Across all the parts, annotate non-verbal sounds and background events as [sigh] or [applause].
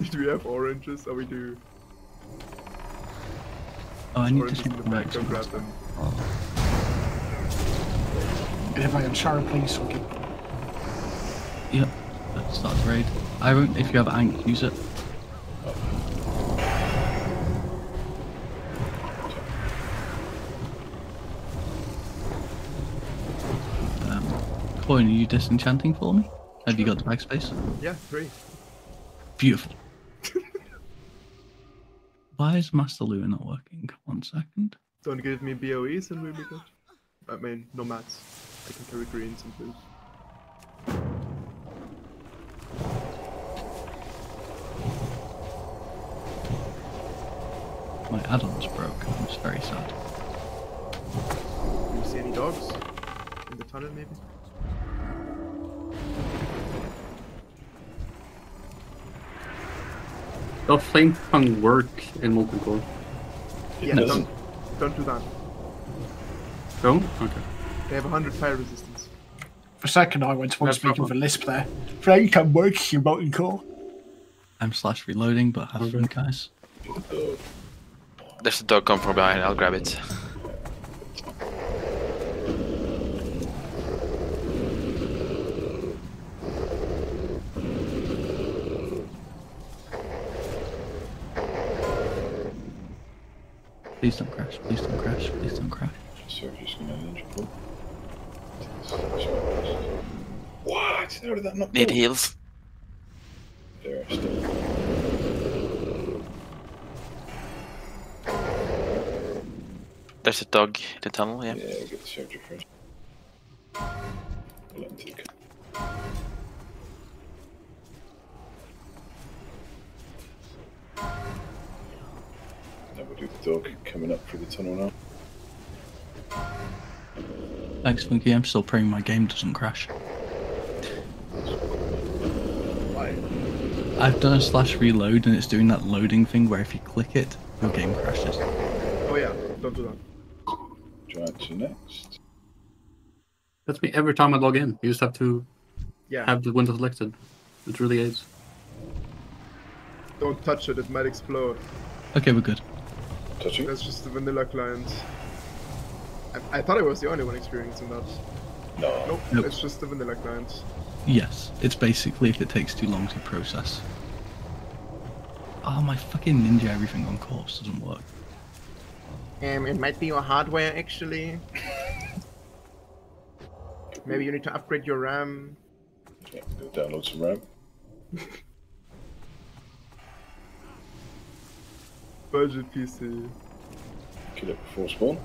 [laughs] Do we have oranges? Oh, we do. Oh, I need to Oranges in change the back. Go grab them. If I am sharp, please, okay. Yep. Let's start the raid. I won't. If you have Ankh, use it. Um, Coin, are you disenchanting for me? Have you got the backspace? Yeah, three. Beautiful. Why is Master Lua not working? One second. Don't give me BOEs and we'll be good. I mean, no mats. I can carry greens and blues. My add-on's broke. I'm very sad. Do you see any dogs? In the tunnel, maybe? Does flame tongue work in molten core? Yeah, No. don't, don't do that. Don't? Okay. They have 100 fire resistance. For a second, I went to one That's speaking not for Lisp there. Flame can work in molten core. I'm slash reloading, but have fun, guys. There's a dog come from behind. I'll grab it. Please don't crash. Please don't crash. Please don't crash. Surface gonna ninja pull. What? How did that not Need heals. There. There's a dog in the tunnel. Yeah. Yeah, get the surgery first. Dog coming up through the tunnel now. Thanks, Funky. I'm still praying my game doesn't crash. I've done a slash reload and it's doing that loading thing where if you click it, your game crashes. Oh yeah, don't do that. Try to next. That's me every time I log in. You just have to Yeah, have the window selected. It really aids. don't touch it, it might explode. Okay, we're good. Touching? That's just the vanilla client. I, I thought I was the only one experiencing that. No. Nope, Nope. it's just the vanilla client. Yes, it's basically if it takes too long to process. Oh, my fucking ninja everything on course doesn't work. Um, it might be your hardware actually. Maybe you need to upgrade your RAM. Yeah, download some RAM. [laughs] Budget PC. Eh? Kill it before spawn.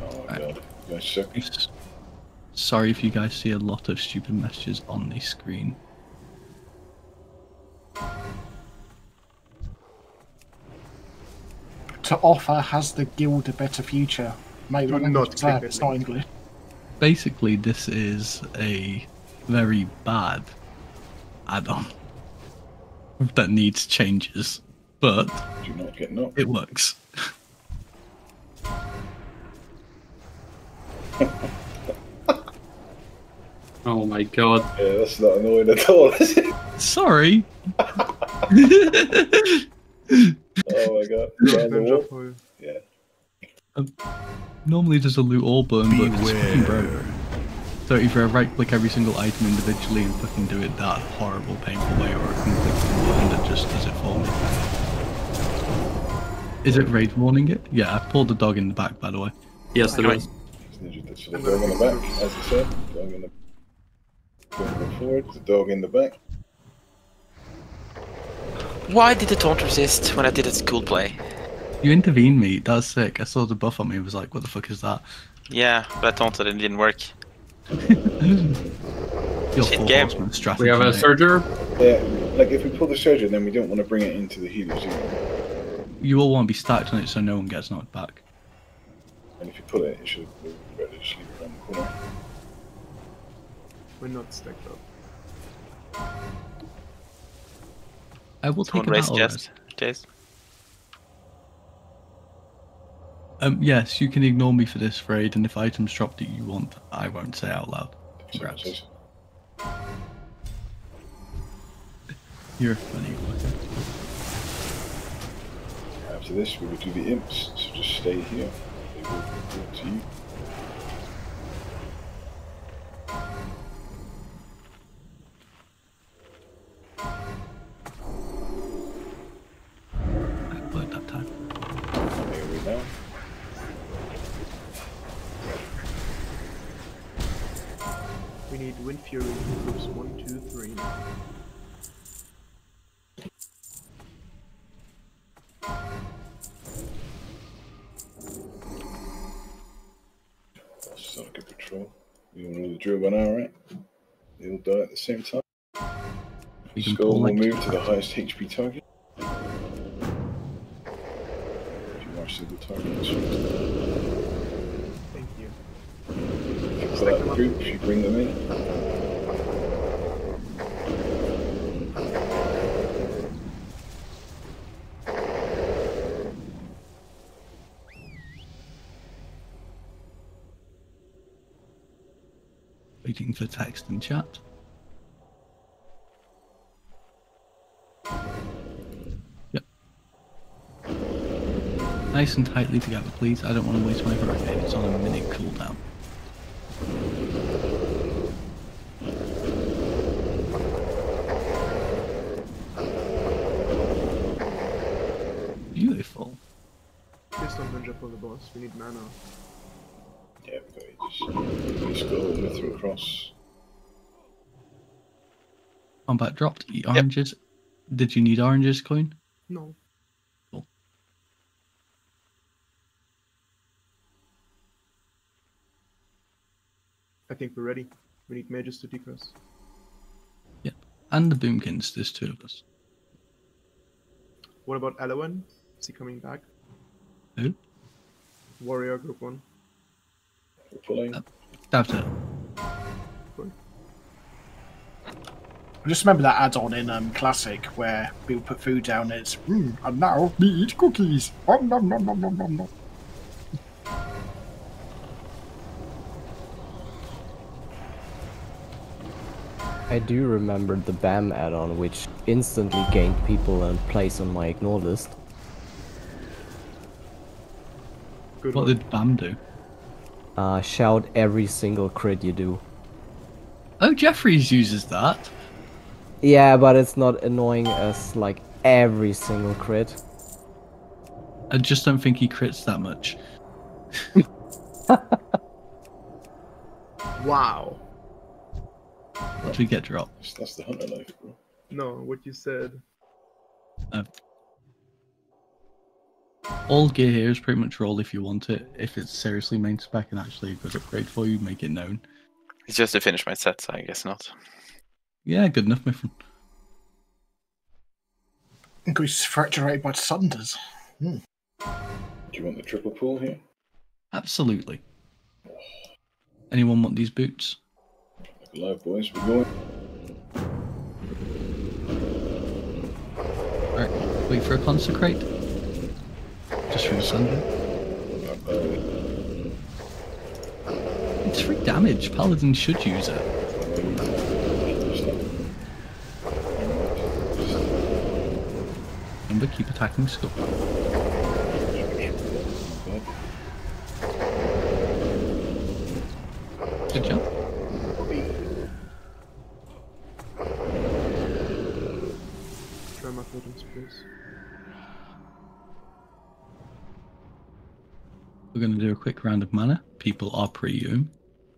Oh my Right. god. You guys suck. Sorry if you guys see a lot of stupid messages on the screen. To offer has the guild a better future. Mate, Do not not click that. it, It's not link. English. Basically, this is a very bad add-on [laughs] that needs changes, but Do not get knocked. it works. [laughs] Oh my god. Yeah, that's not annoying at all, is it? Sorry. [laughs] Oh my god. [laughs] Behind the wall. Yeah. Um, normally there's a loot all burn, but it's fucking broke. So either I right click every single item individually and fucking do it that horrible, painful way, or I can click the button that just does it for me. Is it raid warning it? Yeah, I pulled the dog in the back, by the way. Yes, there Okay. is. It's the dog in the back, as you said. Dog in the Going forward, the dog in the back. Why did the taunt resist when I did its cool play? You intervened me, that's sick. I saw the buff on me and was like, what the fuck is that? Yeah, but I taunted and it didn't work. [laughs] Your Shit full game. horseman. We have a mate. surger. Yeah, like if we pull the surgeon, then we don't want to bring it into the healers. You know? You all want to be stacked on it so no one gets knocked back. And if you pull it, it should be ready to sleep around the corner. We're not stacked up. I will take Someone a raised battle chest. res. Um, yes, you can ignore me for this raid, and if items drop that you want, I won't say out loud. Congrats. You're funny. fucker. After this, we will do the imps, so just stay here. They will report to you. Same time. You can Skull pull will like move to the highest HP target. If you march to the target, Thank you. if you pull out the group, you bring them in. waiting for text and chat. Nice and tightly together, please. I don't want to waste my hurricane. It's on a minute cooldown. Beautiful. Please don't ninja pull the boss. We need mana. Yeah, we got ages. The skull will move through across. Combat dropped. Eat oranges. Did you need oranges, coin? No. Think we're ready. We need mages to decross. Yep. And the boomkins. There's two of us. What about Elowen? Is he coming back? Who? Warrior group 1. We're pulling. Uh, Doubt it. Good. I just remember that add-on in um, Classic where people put food down. It's mm, and now we eat cookies. Om nom nom nom nom nom nom. I do remember the BAM add-on, which instantly gained people and place on my ignore list. Good What one. did Bam do? Uh, shout every single crit you do. Oh, Jeffries uses that. Yeah, but it's not annoying as like every single crit. I just don't think he crits that much. [laughs] Wow. What we get dropped? That's- That's the hunter life, bro. No, what you said. Uh, all gear here is pretty much roll if you want it. If it's seriously main spec and actually a good upgrade for you, make it known. It's just to finish my set, so I guess not. Yeah, good enough, my friend. Increases fracture rate by Sunders. Hmm. Do you want the triple pull here? Absolutely. Anyone want these boots? Alive, boys. We're going. Alright, wait for a consecrate. Just for the Sunday. It's free damage. Paladin should use it. Remember, keep attacking skull. Good job. Try please. We're going to do a quick round of mana. People are pre-um,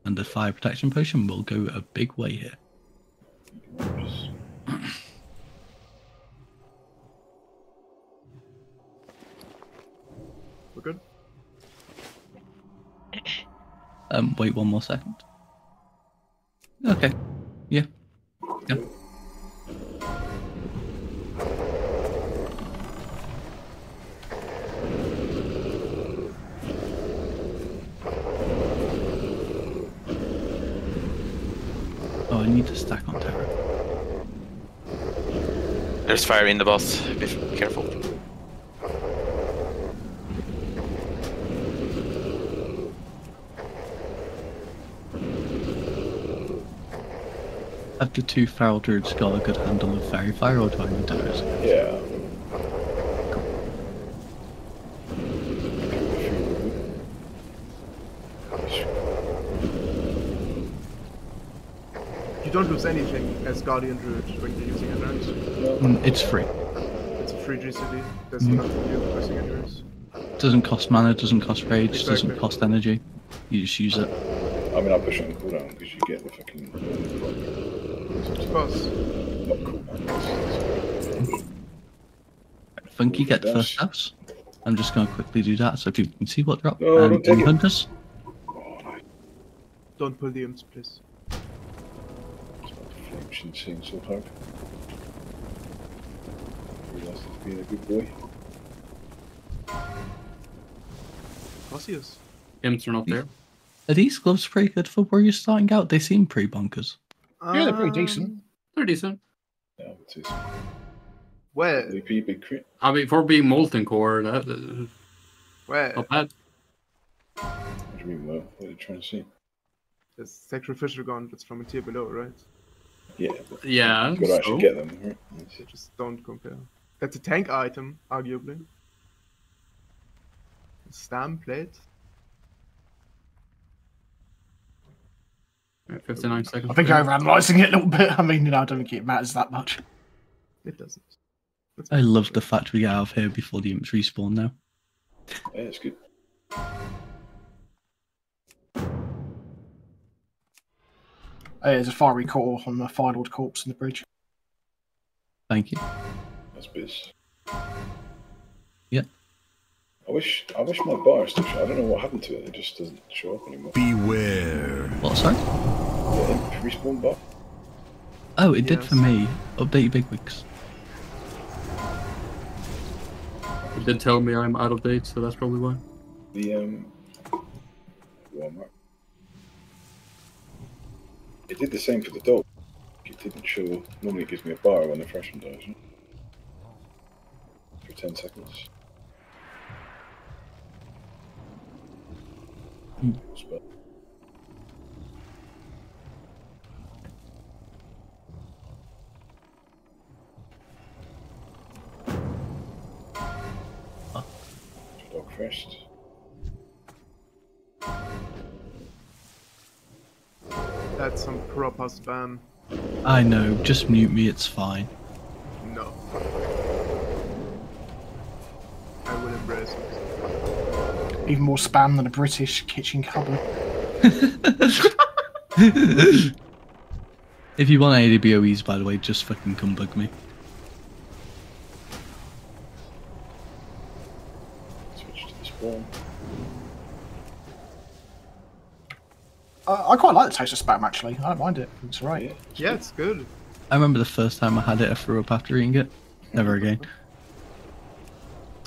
and the fire protection potion will go a big way here. We're good? Um, wait one more second. Okay. Yeah. Oh, I need to stack on Terra. There's fire in the boss. Be careful. Have the two feral druids got a good handle of Faerie Fire, or do I need to do it? Yeah. You anything as Guardian Druid when you're using it, right? Mm, It's free. It's a free GCD. There's nothing you're losing anyways. Doesn't cost mana, doesn't cost rage, doesn't cost energy. You just use it. I mean, I push it on cooldown because you get the fucking. Of course. Not cooldown. Funky, get the Dash. first house. I'm just going to quickly do that so people can see what drop. No, and don't take Doom it. Hunters. Oh, nice. Don't pull the imps, please. Flame Shinshin so hard. Realised he's being a good boy. Of course he is. Imps are not there. Are these gloves pretty good for where you're starting out? They seem pretty bonkers. Yeah, they're pretty decent. Um, They're decent. Yeah, it's his Where? LP big crit. I mean, for being molten core, that uh, Where? not bad. What do you mean, well? What are you trying to say? The sacrificial gauntlets from a tier below, right? Yeah, but Yeah. you gotta so- actually get them, right? They just don't compare. That's a tank item, arguably. Stamp plate. Right, 59 seconds. I think you're overanalyzing it a little bit. [laughs] I mean, you know, I don't think it matters that much. It doesn't. That's I love the fact we get out of here before the imps respawn now. Yeah, it's good. Oh, there's a fiery core on the Fire Lord corpse in the bridge. Thank you. That's biz. Yeah. I wish I wish my bar still show. I don't know what happened to it. It just doesn't show up anymore. Beware. What, sorry? The imp respawn bar. Oh, it did for me. Update your BigWigs. It did tell me I'm out of date, so that's probably why. The um Walmart. It did the same for the dog. It didn't show. Normally, it gives me a bar when the freshman dies. right? For ten seconds. Hmm. Dog first. Some proper spam. I know, just mute me, it's fine. No. I will embrace it. Even more spam than a British kitchen cupboard. [laughs] if you want ADBOEs, by the way, just fucking come bug me. Switch to the spawn. I, I quite like the taste of spam, actually. I don't mind it. It's alright. Yeah. Yeah, it's good. I remember the first time I had it, I threw up after eating it. Never again.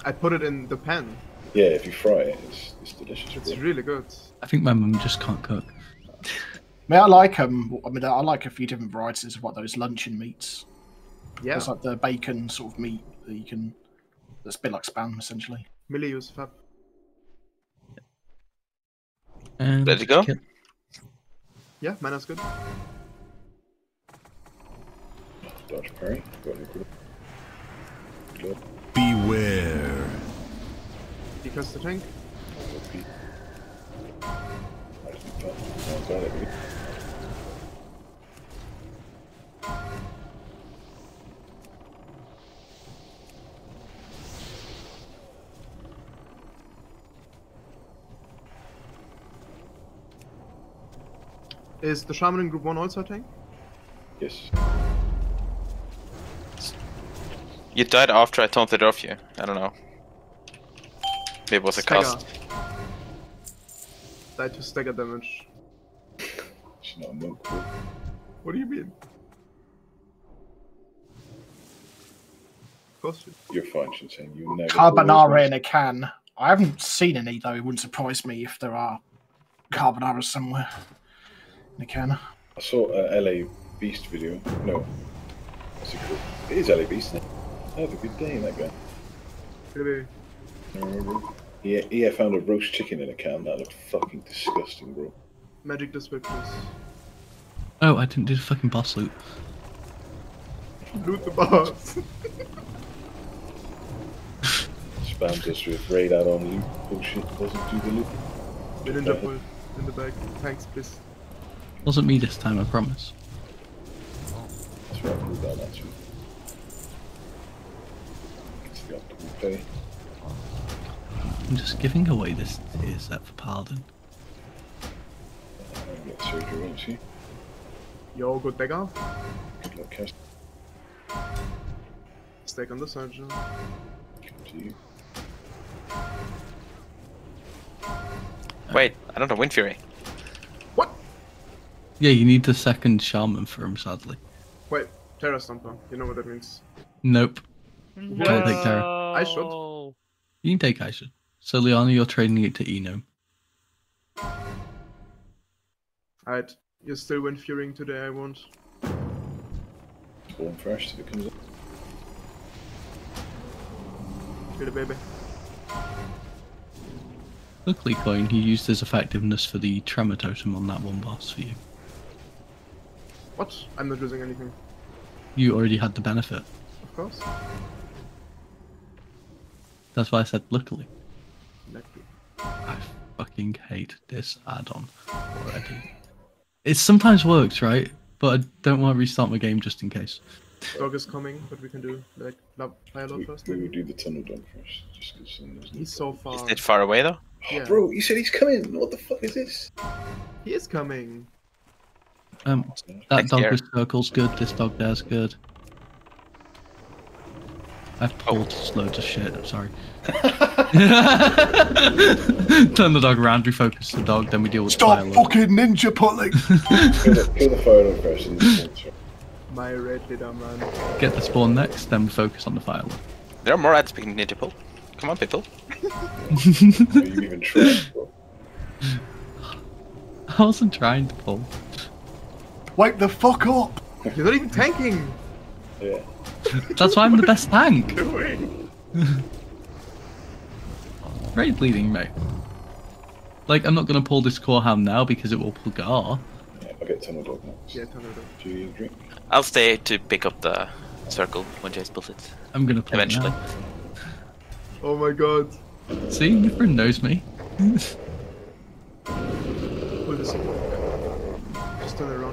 I put it in the pan. Yeah, if you fry it, it's, it's delicious. It's really good. I think my mum just can't cook. I mean, I like um. I mean, I like a few different varieties of what those luncheon meats. Yeah. It's like the bacon sort of meat that you can. That's a bit like spam, essentially. Millie use fab. And Ready to go? kill- Yeah, mana's good. Dodge parry. Good. Good. Beware. Because the tank. Repeat. I just need that. Oh, Is the shaman in group 1 also a tank? Yes. You died after I taunted it off you. I don't know. Maybe it was a Stagger. cost. Died to stagger damage. She's not a monk. bro. What do you mean? Of course you. You're fine, Shinseng. You never. Carbonara in a can. I haven't seen any though. It wouldn't surprise me if there are carbonara somewhere in a can. I saw a LA Beast video. No. What's it called? It is LA Beast, isn't it? Have a good day, that guy. Maybe. I remember. He, he found a roast chicken in a can. That looked fucking disgusting, bro. Magic district, please. Oh, I didn't do the fucking boss loot. Loot the boss. [laughs] Spammed us with raid add-on loot bullshit. Doesn't do the loot. The ninja in the back. Thanks, please. Wasn't me this time, I promise. That's what I pulled down actually. It's the optimal play. I'm just giving away this tier set for Paladin. And get surgery, won't she? Yo, good dagger. Good luck, Cass. Stack on the surgeon. Come to you. Wait, I don't have Windfury. What? Yeah, you need the second shaman for him, sadly. Wait, Terra Stomper. You know what that means. Nope. No. Can't take Terra. I should. You can take Aisha. So, Liana, you're trading it to Eno. Alright, you're still win furying today, I won't. Spawn first if it comes up. Get a baby. Luckily, Coin, he used his effectiveness for the Tremor Totem on that one boss for you. What? I'm not losing anything. You already had the benefit. Of course. That's why I said luckily. Lucky. I fucking hate this add-on already. It sometimes works, right? But I don't want to restart my game just in case. Dog is coming, but we can do like lab fire We, first. we maybe? would do the tunnel done first, just because then no He's so far. Is it far away though? Yeah. Oh, bro, you said he's coming. What the fuck is this? He is coming. Um, that Next dog year. with circles good. This dog there's good. I've Oh. pulled loads of shit. I'm sorry. [laughs] Turn the dog around, refocus the dog, then we deal with Stop Firelord. fucking ninja pulling! [laughs] Kill the, kill the fire dog first and then My red leader man. Get the spawn next, then we focus on the Firelord. There are more ads speaking Ninja Pull. Come on, people. sorry. Are you even trying. [laughs] I wasn't trying to pull. Wake the fuck up! You're not even tanking. Yeah. That's why I'm the best tank. Doing. Raid leading, mate. Like, I'm not gonna pull this core ham now because it will pull Garr. yeah I'll get tunnel dog next. Yeah, turn it up. Do you drink? I'll stay to pick up the circle when Jace pulls it. I'm gonna pull Eventually. It now. Oh my god. See, your friend knows me. [laughs] Pull this. Just turn around where it is.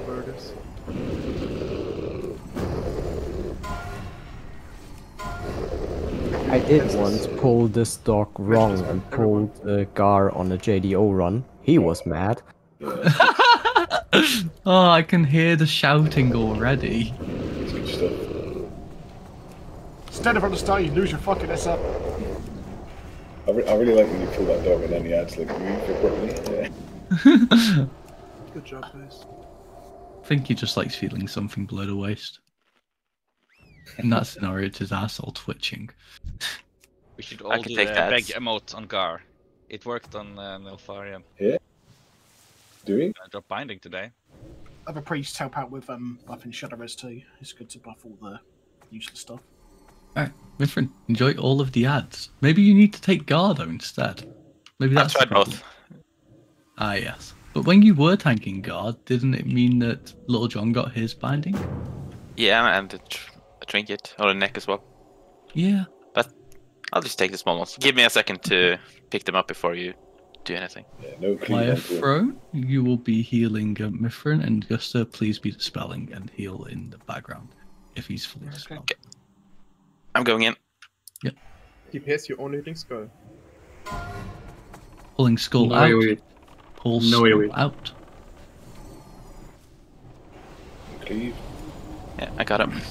I did once pull this dog wrong and pulled uh, Garr on a JDO run. He was mad. [laughs] Oh, I can hear the shouting already. It's good stuff. Instead of on the start, you lose your fucking ass up. I, re- I really like when you pull that dog and then the ads like move abruptly. Yeah. Good job, guys. I think he just likes feeling something below the waist. In that scenario, it's his asshole twitching. We should I all can do take the that. beg emote on Garr. It worked on uh, Nilfarium. Doing? I dropped binding today. Other priests help out with um, buffing Shadow Res too. It's good to buff all the useless stuff. Alright, my friend, enjoy all of the ads. Maybe you need to take Garr though instead. Maybe I've that's the tried both. Ah, yes. But when you were tanking Garr, didn't it mean that Little John got his binding? Yeah, and a, tr- a trinket or a neck as well. Yeah. But I'll just take the small ones. Give me a second to pick them up before you do anything. Yeah, no clean Via throne, you will be healing uh, Mithrin, and Gusta, please be dispelling and heal in the background if he's fully dispelled. Okay. I'm going in. Yep. He you're only hitting skull. Pulling skull No out. AoE. Pull No skull AoE. out. Cleave. Yeah, I got him.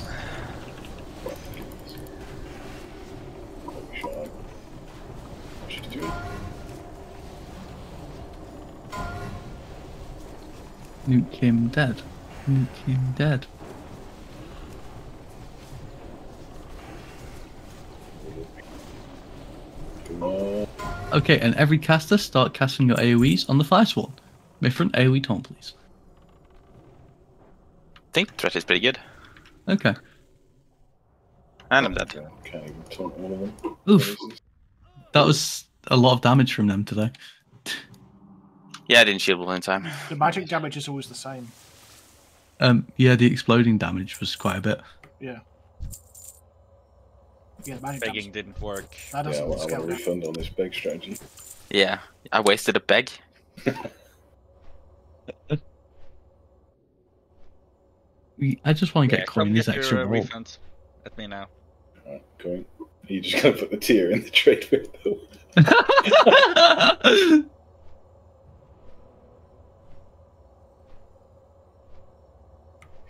Shot on. Nuke him dead. Nuke him dead. Come on. Okay, and every caster start casting your AoEs on the Firesworn. Mithrin, AoE taunt, please. I think the threat is pretty good. Okay. And I'm dead. Can't, can't taunt one of them. Oof. That was a lot of damage from them today. Yeah, I didn't shield well in time. The magic damage is always the same. Um, yeah, the exploding damage was quite a bit. Yeah. Yeah, magic Begging damage. didn't work. That Yeah, I doesn't want, I scale want a down. refund on this beg strategy. Yeah, I wasted a beg. We- I just want to get come coin this get your, extra uh, roll. refund. At me now. Alright, coin. You just gonna put the tier in the [laughs] trade with though. [laughs]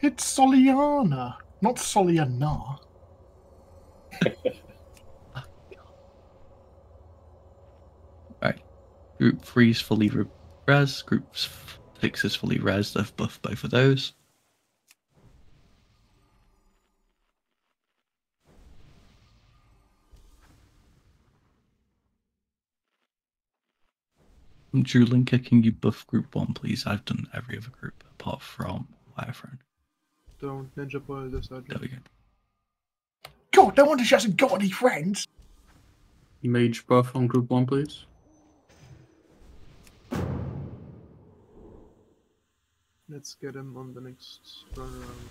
It's Soliana, not Soliana. [laughs] Group three is fully re- res. Group s- six is fully res. They've buffed both of those. Drew Linker, can you buff group one, please? I've done every other group apart from Wireframe. Don't ninja boil this There we go. God, no wonder she hasn't got any friends. Mage buff on group one, please. Let's get him on the next run around.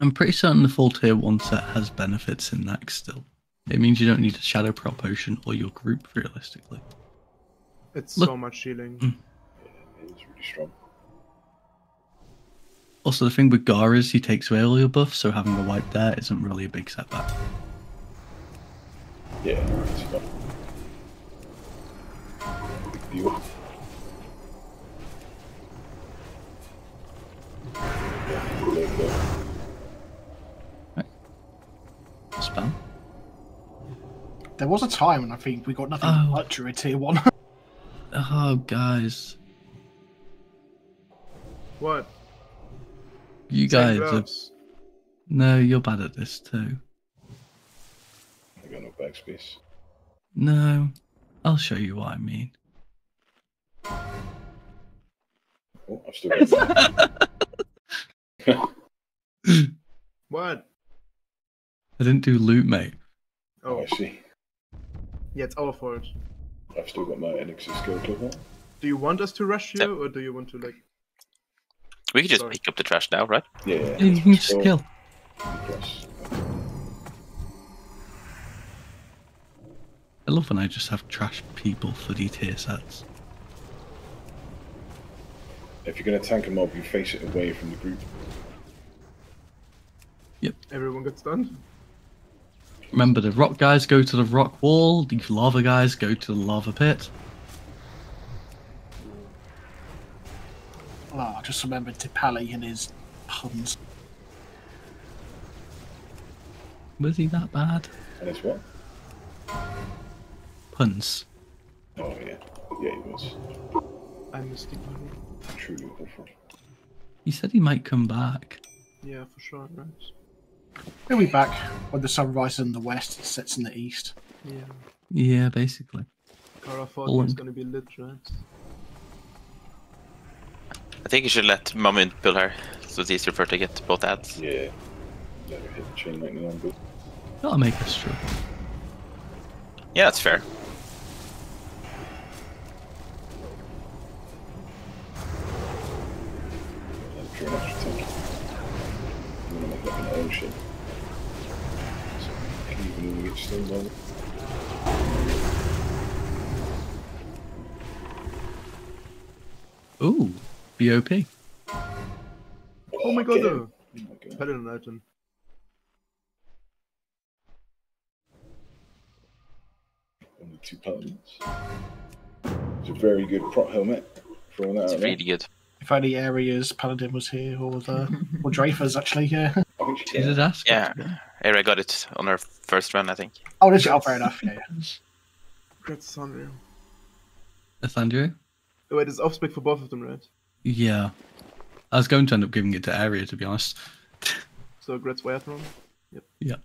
I'm pretty certain the full tier one set has benefits in that still. It means you don't need a shadow prop potion or your group realistically. It's Look- so much healing. Mm. It is really strong. Also, the thing with Garr is he takes away all your buffs, so having a wipe there isn't really a big setback. Yeah, it's fun. Big There was a time when I think we got nothing Oh. but Druid tier one. [laughs] Oh, guys. What? You Same guys are. No, you're bad at this too. I got no backspace. No. I'll show you what I mean. Oh, I've still got. [laughs] What? I didn't do loot, mate. oh, Oh, I see. Yeah, it's our fault. I've still got my Elixir skill club on. Do you want us to rush you, Yep. or do you want to like? We could just Sorry. pick up the trash now, right? Yeah, Yeah, you can just so- kill. Plus, I love when I just have trash people for the tier sets. if you're going to tank a mob, you face it away from the group. Yep. Everyone gets done. Remember, the rock guys go to the rock wall, the lava guys go to the lava pit. oh, I just remembered Tipali and his puns. Was he that bad? And it's what? Puns. Oh, yeah. Yeah, he was. I missed it. Truly awful. He said he might come back. Yeah, for sure, right? He'll be back when the sun rises in the west, it sets in the east. Yeah. Yeah, basically. Kara thought Poland. was gonna be lit, right? I think you should let Mummy build her, so it's easier for her to get both ads. Yeah. Let her hit the chain lightning on, but That'll make us struggle. Yeah, that's fair. I'm sure an extra tank. I'm going to make like an own ship. So, I can even when we get stonewall. Ooh, BOP. Oh my god, though. him. Oh my god. Paladin item. Only two paladins. It's a very good prop helmet for all that. It's out there. really good. If only areas Paladin was here, or the or Dreyfus actually, yeah. I think Is it ask? Yeah, Era got it on her first run, I think. Oh, did you? Oh, fair enough. Yeah, yeah. That's unreal. Nathaniel? Oh, wait, it's off-spec for both of them, right? Yeah. I was going to end up giving it to Area, to be honest. So Gret's Wiatron. Yeah.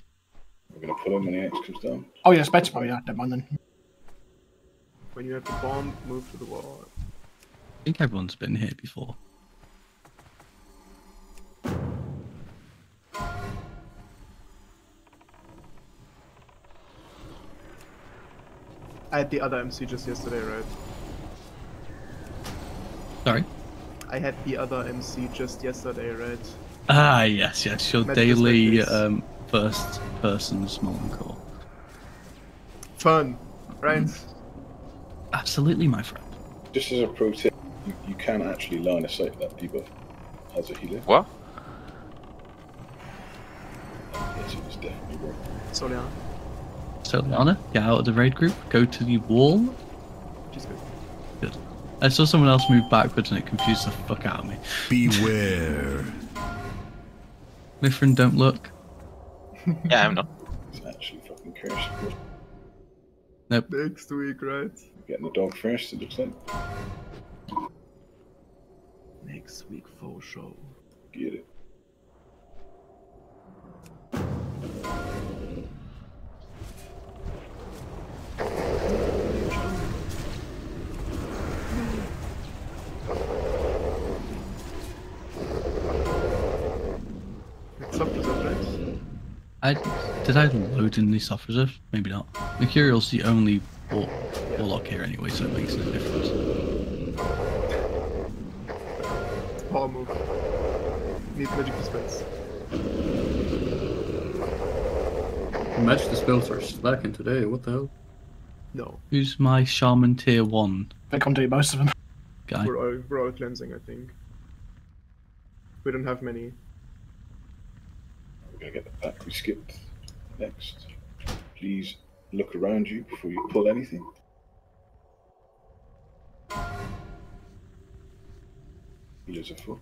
We're going to pull him when the X comes down. Oh, yeah, it's better. Oh, yeah, don't mind then. When you have the bomb, move to the wall. I think everyone's been here before. I had the other MC just yesterday, right? Sorry. I had the other MC just yesterday, right? Ah, yes, yes. Your Met daily um, first person small core. Fun, right? Absolutely, my friend. Just as a pro tip, you, you can actually line of sight that debuff as a healer. What? Yes, it is definitely worth it. Soliana, get out of the raid group, go to the wall. which is good. Good. I saw someone else move backwards and it confused the fuck out of me. Beware. [laughs] Mithrin, don't look. [laughs] Yeah, I'm not. It's actually fucking cursed. Next week, right? Getting the dog first, it looks like. Next week, faux show. Get it. I did I load in the soft reserve? Maybe not. Mercurial's the only war, warlock here anyway, so it makes no difference. Power move. Need magic dispense. Match the spells are slacking today. What the hell? No, Who's my shaman tier one They can't do most of them. guy? we're all, we're all cleansing, I think. We don't have many. We're gonna get the back we skipped next. Please look around you before you pull anything. Healers are full.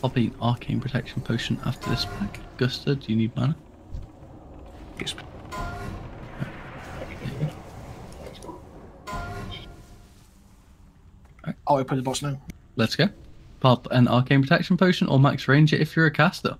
Poppy an arcane protection potion after this pack. Gusta, do you need mana? Yes. Let's go. I'll open the boss now. Let's go. Pop an arcane protection potion or max ranger if you're a caster.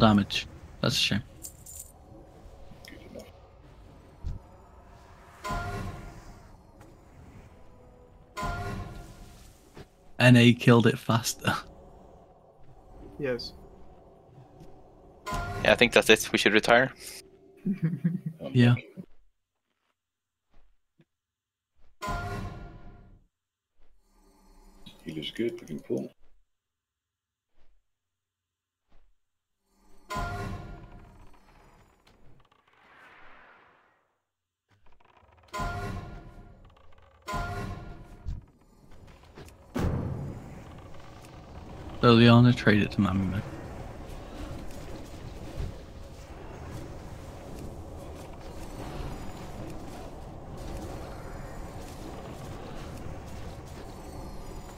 Damage. That's a shame. NA killed it faster. Yes. Yeah, I think that's it. We should retire. [laughs] yeah. He looks good, we can So Liana trade it to Mamumo.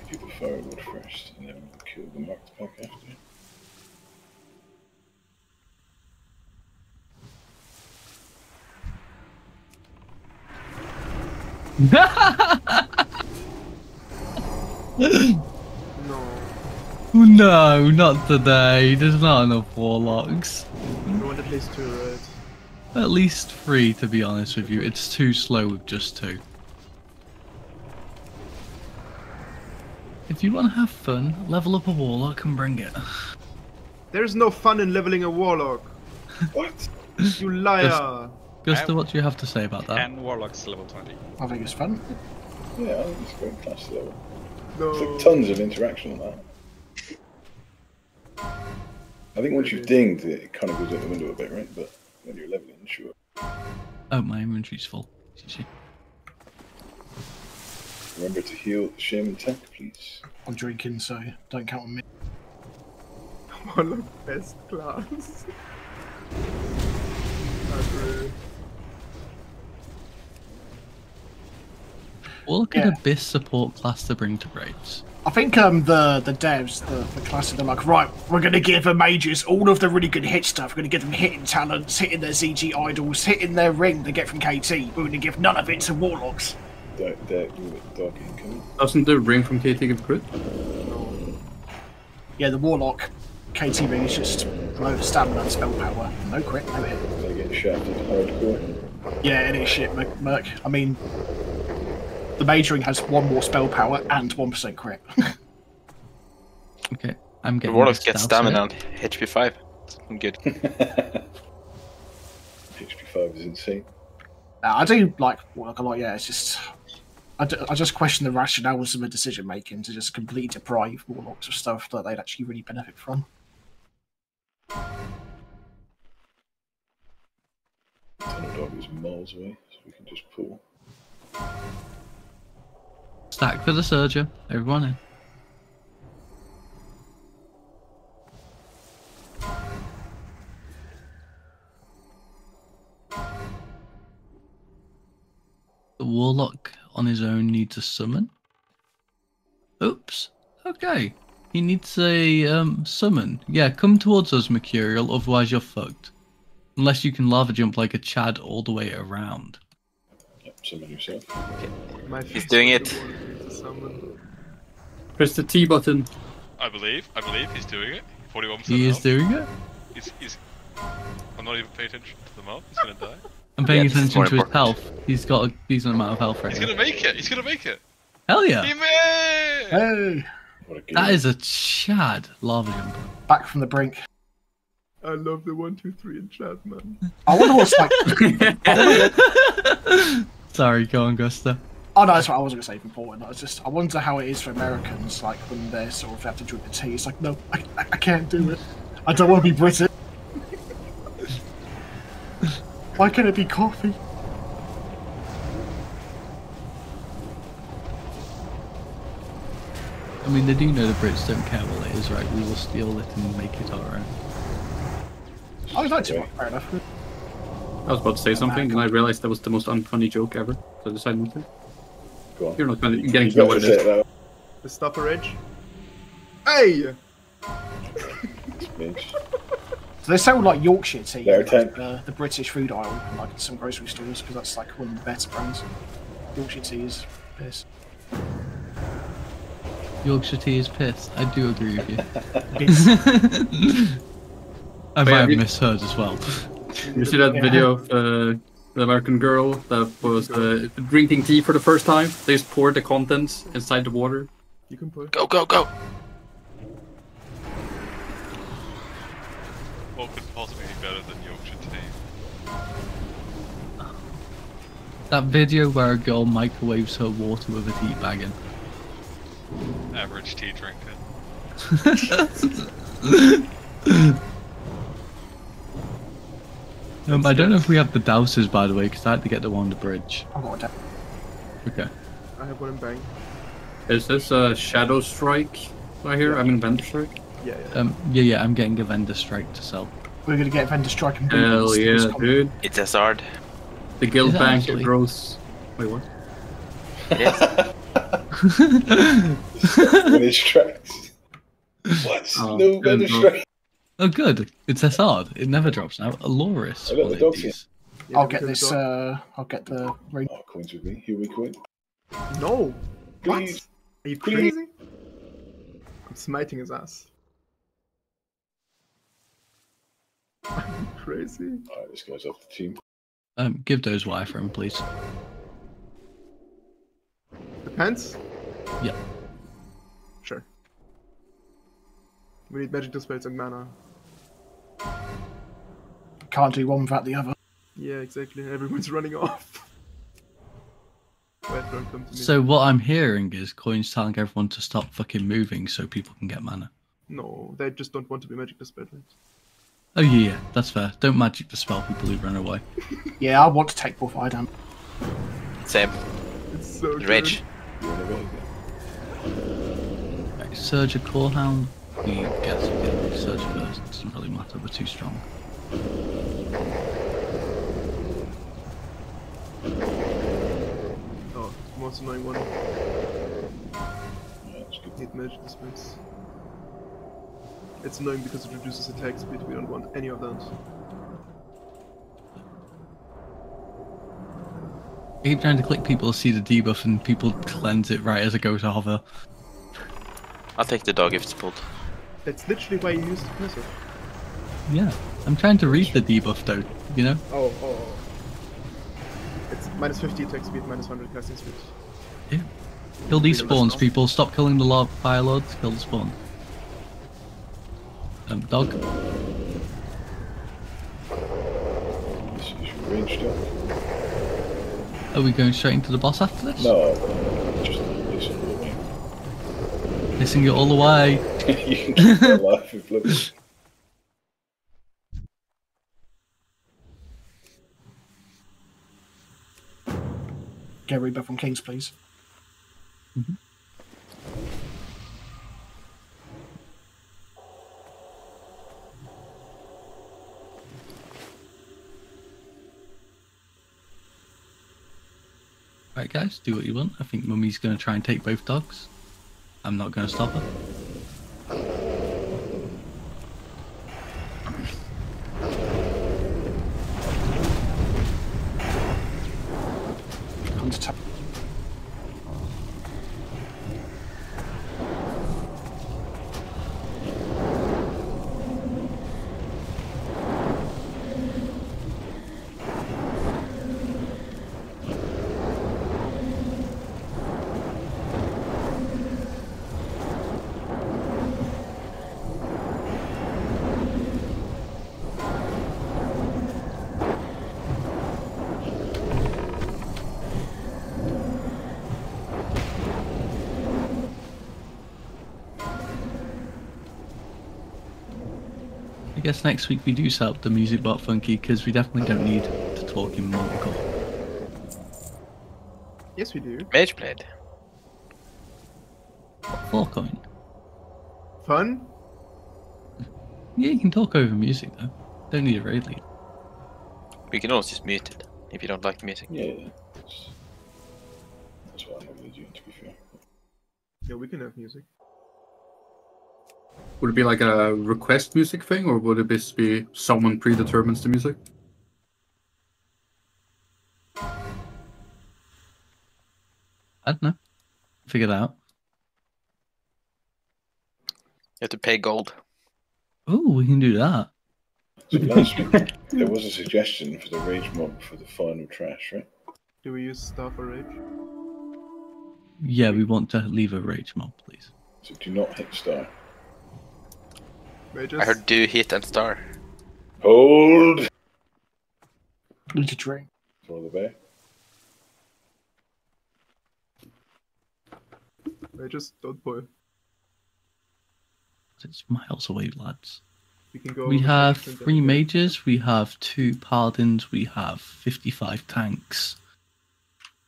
We do the firewood first, and then we'll kill the marked pack after. No. No, not today. There's not enough warlocks. We want at least two, right? At least three, to be honest with you. It's too slow with just two. If you want to have fun, level up a warlock and bring it. There's no fun in leveling a warlock. [laughs] What? You liar. Gusta, what do you have to say about that? And Warlock's level 20. I think it's fun. Yeah, I think it's great class level. No. It's like tons of interaction on that. I think once you've dinged, it kind of goes out the window a bit, right? But when you're leveling, sure. Oh, my inventory's full. Remember to heal the shaman tech, please. I'm drinking, so don't count on me. [laughs] Warlock best class. [laughs] Agree. What look at Yeah. Abyss support class to bring to raids? I think um the the devs, the, the class, they're like, right, we're gonna give the mages all of the really good hit stuff. We're gonna give them hitting talents, hitting their ZG idols, hitting their ring they get from KT. We're gonna give none of it to warlocks. Dark, dark, dark incoming. Doesn't the ring from KT give crit? Yeah, the warlock KT ring is just low stamina and spell power. No crit, no hit. They get shafted hardcore. Yeah, it is shit, Merc. Merc. I mean, the majoring has one more spell power and one percent crit. Okay, I'm The getting. Warlocks this get stamina here. on HP 5. Good. [laughs] HP five is insane. Uh, I do like warlock a lot. Yeah, it's just. I, d- I just question the rationales of the decision making to just completely deprive warlocks of stuff that they'd actually really benefit from. Tunnel dog is miles away, so we can just pull. Stack for the Surger. Everyone in. The Warlock on his own needs a summon. Oops. Okay. He needs a um, summon. Yeah, come towards us, Mercurial, otherwise you're fucked. Unless you can lava jump like a Chad all the way around. Yep, summon yourself. My He's doing it. wanted me to summon. Press the T button. I believe, I believe he's doing it. 41% He is health. doing it. He's, he's... I'm not even paying attention to the map. He's gonna die. I'm paying Yeah, attention more to his health. He's got a decent amount of health right He's now. gonna make it. He's gonna make it. Hell yeah! He made. Hey, What a good That is a Chad lava jumper. back from the brink. I love the one, two, three in chat, man. I wonder what's like. [laughs] [laughs] Sorry, go on, Gusta. Oh no, that's what I wasn't gonna say important. I was just I wonder how it is for Americans, like when they're sort of have to drink the tea. It's like, no, I, I, can't do it. I don't want to be British. Why can't it be coffee? I mean, they do know the Brits don't care what it is, right? We will steal it and make it our own. I was like, too fair enough. I was about to say something, and I realized that was the most unfunny joke ever, so I decided not to. Go on. You're not gonna, getting to know what it is. say it. The stopper edge. Hey! So they sound like Yorkshire tea, There, in, like, the, uh, the British food aisle, like some grocery stores, because that's like one of the better brands. Yorkshire tea is piss. Yorkshire tea is piss. I do agree with you. [laughs] Piss. [laughs] I might have we- misheard as well. You see that Yeah. video of uh, the American girl that was uh, drinking tea for the first time? They just poured the contents inside the water. You can push. Go, go, go! What could possibly be better than Yorkshire tea? That video where a girl microwaves her water with a tea bag in. Average tea drinker. [laughs] Um, I don't know if we have the dowsers, by the way, because I had to get the one on the bridge. I've got a da- Okay. I have one in bang. Is this a Shadow Strike right here? I mean, Vendor Strike? Yeah, yeah. Um, yeah, yeah, I'm getting a vendor strike to sell. We're gonna get Vendor Strike and Hell Boots. yeah, dude. It's Hazard. The guild bank actually? grows. Wait, what? Yes. when it's tracked. What? Oh, no good, better bro. strike. Oh, good. It's Hazard. It never drops now. Aloris. I got the will dogs use. Yeah, I'll get this. talk. Uh, I'll get the ring. Oh, coins with me. Here we coin. No! What? Please. Are you Please. crazy? I'm smiting his ass. [laughs] Crazy? Alright, this guy's off the team. Um, give those wire for him, please. Depends? Yeah. Sure. We need magic dispels and mana. Can't do one without the other. Yeah, exactly. Everyone's running off. Wait, don't come to me. So what I'm hearing is coins telling everyone to stop fucking moving so people can get mana. No, they just don't want to be magic dispelled. Oh yeah, yeah, that's fair. Don't magic dispel people who run away. [laughs] Yeah, I want to take both items. Same. It's so good. Rage. You wanna go again? Right, Surge or Corehound? We we get Surge first. Doesn't really matter. We're too strong. Oh, most annoying one. Yeah, that's good. Hate mage dismiss. It's annoying because it reduces attack speed. We don't want any of that. I keep trying to click people to see the debuff and people cleanse it right as it goes to hover. I'll take the dog if it's pulled. That's literally why you use the passive. Yeah. I'm trying to read the debuff though, you know? Oh, oh, oh. It's minus 50 attack speed, minus 100 casting speed. Yeah. Kill these spawns, people. Stop killing the lord, fire lords, kill the spawn. Um, dog. This is your range stuff. Are we going straight into the boss after this? No, just listen to me. Missing it all the way. [laughs] you can keep that alive if [laughs] Get Reaper from Kings, please. Right, guys, do what you want. I think Mummy's going to try and take both dogs. I'm not going to stop her. Guess next week we do set up the music bot funky because we definitely don't need to talk in Mortal. Yes, we do. Mage Blade. Four coin. Fun? Yeah, you can talk over music though. Don't need a raid lead. We can always just mute it if you don't like the music. Yeah, yeah. That's, that's what I normally do, to be fair. Yeah, we can have music. Would it be like a request music thing, or would it just be someone predetermines the music? I don't know. Figure that out. You have to pay gold. Oh, we can do that. So last week, there was a suggestion for the rage mob for the final trash, right? Do we use star for rage? Yeah, we want to leave a rage mob, please. So do not hit star. Rages? I heard do hit and star. Hold! Need to drink. Throw the bear. Rages, don't pull. It's miles away, lads. We can go. We have first and then three we mages, we have two paladins, we have 55 tanks.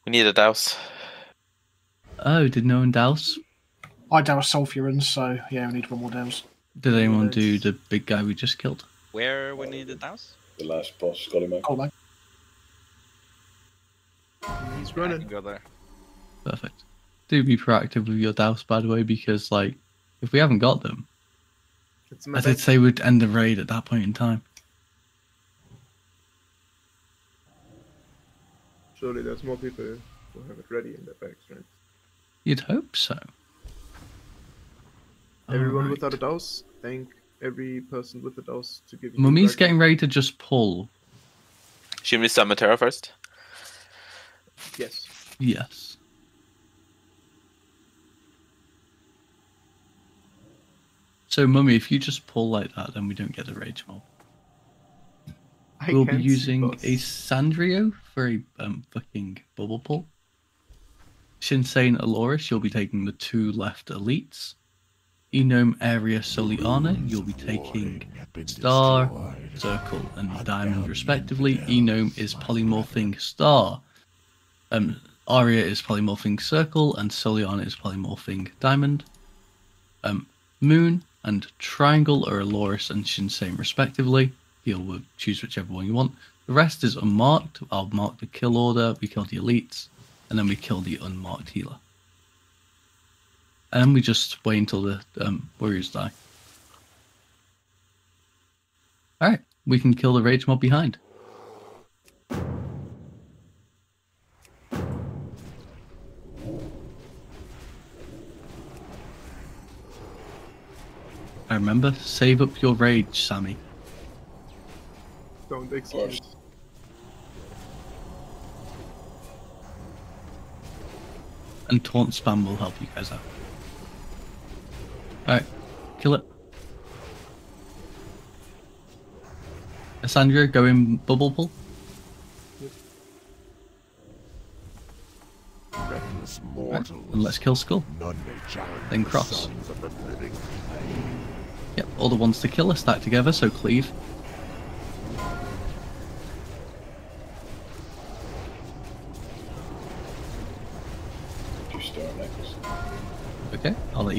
We need a douse. Oh, did no one douse? I douse Sulfuron's, so yeah, we need one more douse. Did anyone do the big guy we just killed? Where we need it now? The last boss, Scullyman. Oh man. He's I can running. go there. Perfect. Do be proactive with your douse, by the way, because like if we haven't got them, It's I my did say we'd end the raid at that point in time. Surely there's more people who have it ready in their bags, right? You'd hope so. Everyone Alright. without a douse, thank every person with a douse to give you. Mummy's drag- getting ready to just pull. Should we summon Terra first? Yes. Yes. So, Mummy, if you just pull like that, then we don't get the rage mob. I we'll be using a Sandrio for a um, fucking bubble pull. Shinsane Aloris, you'll be taking the two left elites. Enome Aria Soliana, you'll be taking Star, Circle, and Diamond respectively. Enome is polymorphing Star. Um, Aria is polymorphing Circle, and Soliana is polymorphing Diamond. Um, Moon and Triangle are Aloris and Shinsane respectively. You'll choose whichever one you want. The rest is unmarked. I'll mark the kill order. We kill the elites. and then we kill the unmarked healer. And we just wait until the um, warriors die. Alright, we can kill the rage mob behind. I remember, save up your rage, Sammy. Don't execute. And taunt spam will help you guys out. Alright, kill it. Sandra, go in bubble pull. Right, and let's kill Skull. None may challenge Then cross. the. Yep, all the ones to kill are stacked together, so cleave.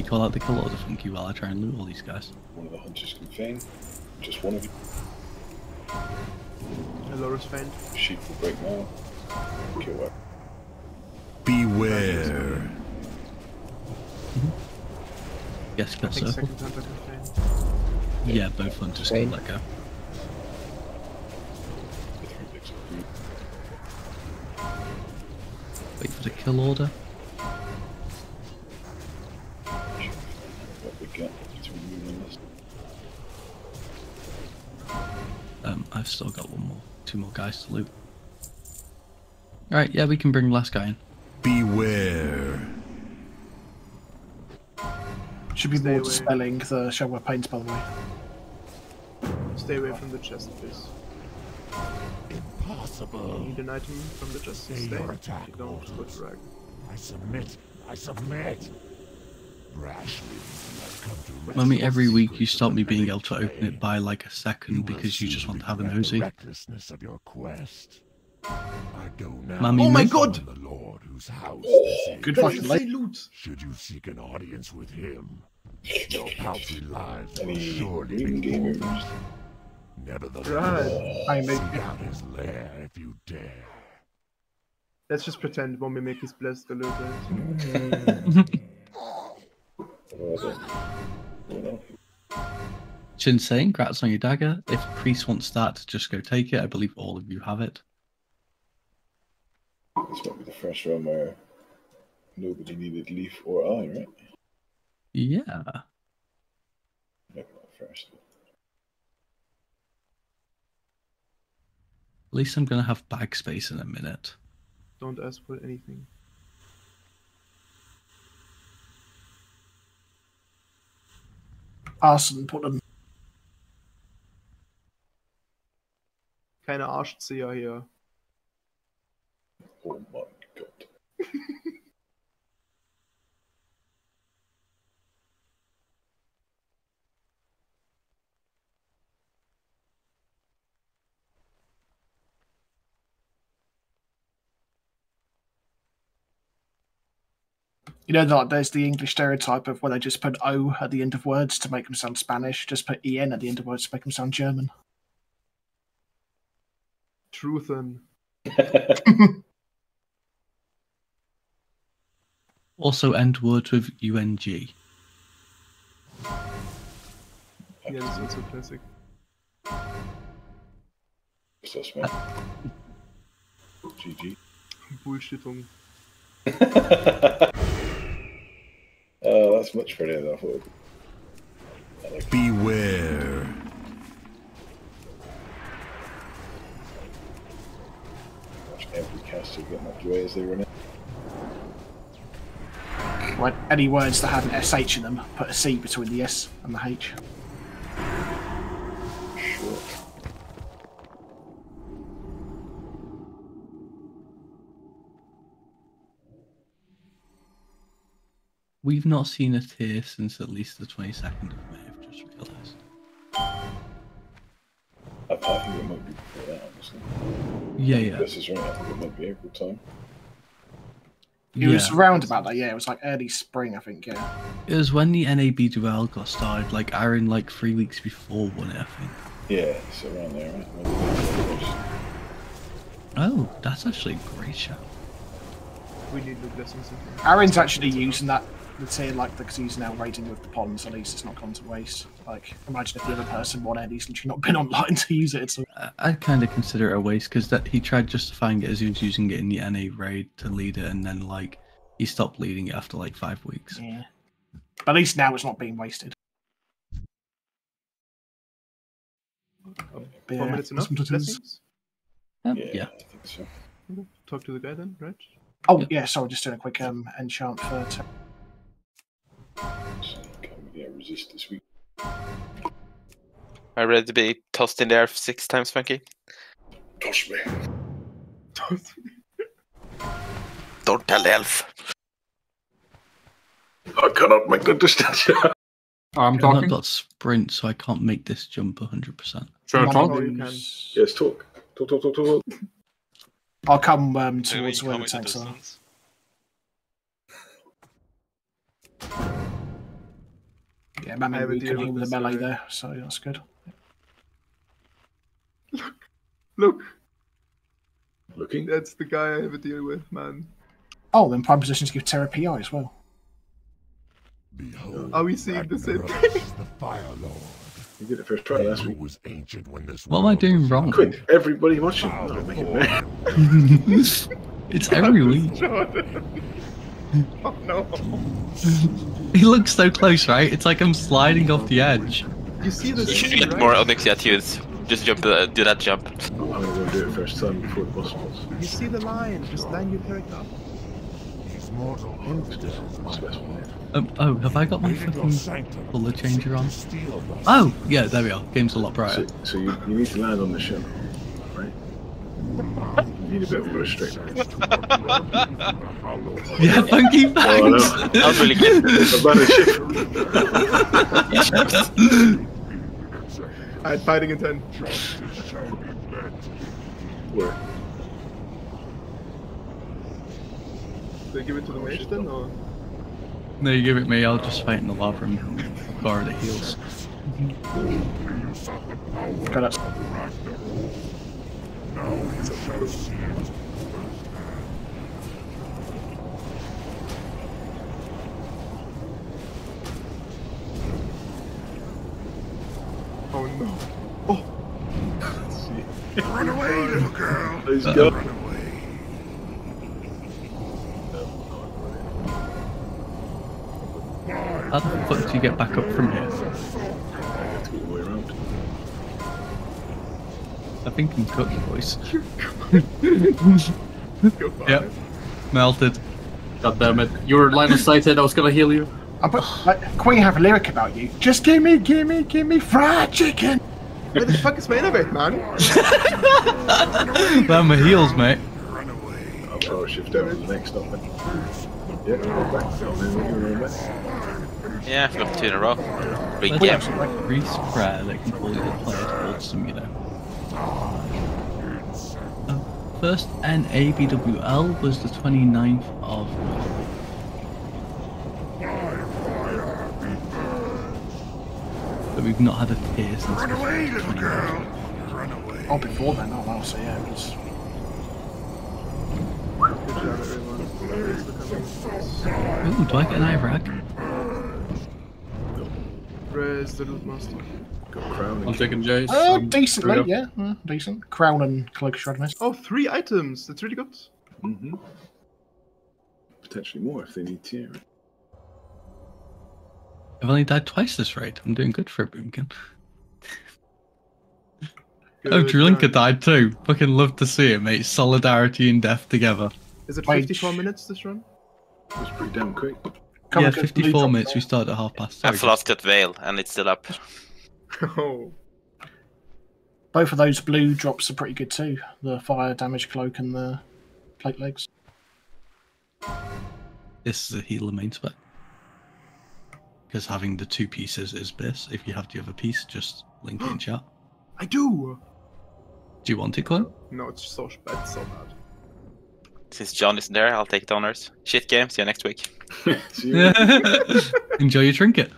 Call out the kill order, Funky, while I try and loot all these guys. One of the hunters can feign. Just one of you. Aloris faint. Sheep will break now. Kill her. Beware. Mm-hmm. Yes, I cut think circle. second hunter can faint. Yeah, both hunters can let go. The three picks of food. Wait for the kill order. Two more guys to loot. Alright, yeah, we can bring the last guy in. Beware. Should be Stay more away. dispelling the uh, shower paints, by the way. Stay away from the chest, please. Impossible. Need an item from the chest Stay stay. your attack, You don't go mortals. drag. I submit. I submit. Mummy, every week you stop me being able to open it by like a second will because you just want to have a regret the nosy. recklessness of your quest. I go now. Mummy, Oh my God! The Lord whose house Oh, this is. Good That's fucking late. insane loot! Should you seek an audience with him, [laughs] your paltry lives will Any surely green be gamers? forfeit. Nevertheless, Right. I seek mean, out his lair if you dare. Let's just pretend one mimic is blessed a little bit. Well done. Well done. Shinsei, grats on your dagger. If a Priest wants that, just go take it. I believe all of you have it. This might be the first round where nobody needed leaf or eye, right? Yeah. Maybe not first. At least I'm gonna have bag space in a minute. Don't ask for anything. Arson put them. Keine Arschzieher hier. Oh my god. [laughs] You know, like there's the English stereotype of where they just put O at the end of words to make them sound Spanish, just put EN at the end of words to make them sound German. Truthen. [laughs] Also end words with UNG. Yeah, das ist also classic. What's this, man? GG. Bullshittung. [laughs] Oh, that's much prettier than I thought. I like. Beware. Watch every caster get knocked away as they run in. Like any words that have an SH in them, put a C between the S and the H. We've not seen a tier since at least the 22nd of May, I've just realised. I, I think it might be before that, honestly. Yeah, yeah. This is right. I think it might be April time. It was Yeah. around about that, yeah. It was like early spring, I think, yeah. It was when the NAB duel got started, like Aaron, like three weeks before won it, I think. Yeah, it's around there, right? When the- when the- Oh, that's actually a great shout. We need the blessings. in here. Aaron's actually using that the tier like because he's now raiding with the ponds. At least it's not gone to waste. Like imagine if the other person wanted, he's literally not been [laughs] online to use it at all. I, I kind of consider it a waste because that he tried justifying it as he was using it in the NA raid to lead it, and then like he stopped leading it after like five weeks. Yeah. But at least now it's not being wasted. Four Yeah, minutes enough. sometimes- Um, Yeah, yeah. I think so. Talk to the guy then, right? Oh yeah, sorry, just doing a quick um enchant for. T- So, can't resist this week. Are you ready to be tossed in there six times, Funky? Toss me. Toss me. Don't tell the elf. I cannot make the distance. I'm talking. I've not got sprint, so I can't make this jump 100%. Should I talk? You can. yes, talk. Talk, talk, talk, talk. I'll come um, towards where the with the tanks are. Distance. Yeah, man, I have a we can heal with with the melee already. there, so that's good. Look, look. Looking. that's the guy I have a deal with, man. Oh, then prime positions give Terra PI as well. Behold, Are we seeing the same thing? is the Fire Lord. You did it first try last Who week. was ancient when this What am I doing wrong? Quick, everybody watching. found oh, No, make it [laughs] [laughs] [laughs] it's every week. [laughs] oh no. He looks so close, right? It's like I'm sliding off the edge. You see the You should get right? more Onyx Yatu's. Just jump, uh, do that jump. I'm gonna go do it first time before the boss was. You see the line. Just line your character up. He's mortal. That's the best one. Um, oh, have I got my Within fucking color changer on? Oh, yeah, there we are. Game's a lot So, brighter. so you, you need to land on the ship, right? You need a bit of a straight line. [laughs] Yeah, [laughs] funky Oh, I know. thanks. That was really good. It's a ship. I had fighting intent. Where? They give it to the mage then, or? no, you give it me. I'll just fight in the lava and borrow the heals. Okay, that's Oh no. Oh. Run away, little girl. Let's go. Run away. How the fuck do you get back up from here? I have to go the way around. I think in Cookie voice. Goodbye. [laughs] Yep. Melted. God damn it. You were line of sighted, I was gonna heal you. I put, like, Queen have a lyric about you. Just give me, give me, give me fried chicken. Where the fuck is my Innervate, man? Down my heels, mate. I'll power shift over to the next stop then. Yeah, back. Go on, go back. Yeah, I've got two in a row. Big Let's game. have Reese Prayer that can call you the player towards some, you know. Uh, First NABWL was the 29th of. We've not had a tier since. Run away, little girl. Run away. Oh, before then, oh wow, so yeah, it was. Good job, everyone. Thanks for. Ooh, do I get an Iraq? Where's the loot master? Go crown. I'm taking Jace. Oh, Um, decently, Rudolph. yeah, uh, decent. Crown and cloak of shroud mist. Oh, three items. That's really good. Mm-hmm. Potentially more if they need tier. I've only died twice this raid. I'm doing good for a boomkin. Oh, Good Drulinka died too. Fucking love to see it, mate. Solidarity and death together. Is it Wait. 54 minutes this run? It was pretty damn quick. Come yeah, on, get the 54 minutes. We there. started at half past. I've lost that veil, and it's still up. [laughs] Oh. Both of those blue drops are pretty good too. The fire damage cloak and the plate legs. This is a healer main spec. Because having the two pieces is this. If you have the other piece, just link it in [gasps] chat. I do! Do you want it, Chloe? No, it's so bad. So bad. Since John isn't there, I'll take the honors. Shit game, see you next week. [laughs] [laughs] See you. Enjoy your trinket.